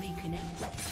reconnected.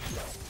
Let's go.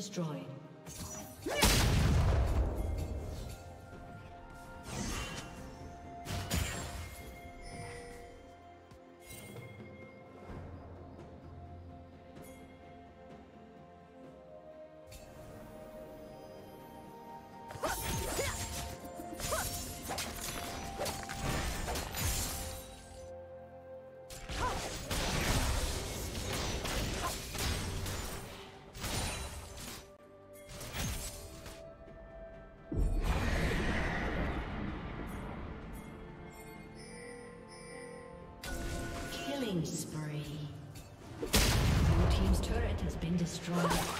Destroyed. Destroyed.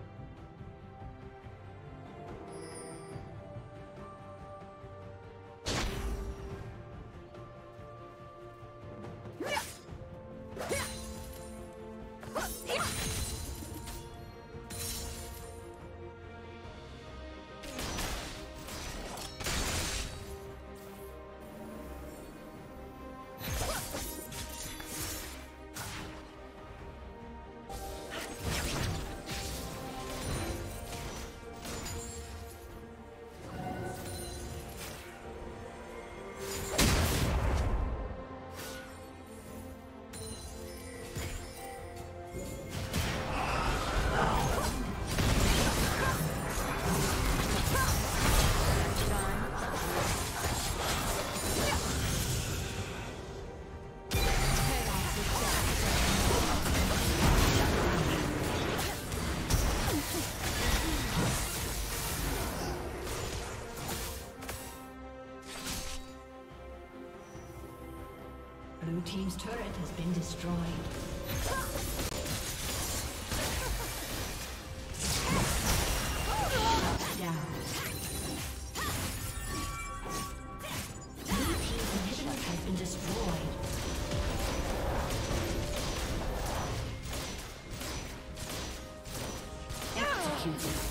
Turret has been destroyed. Executed.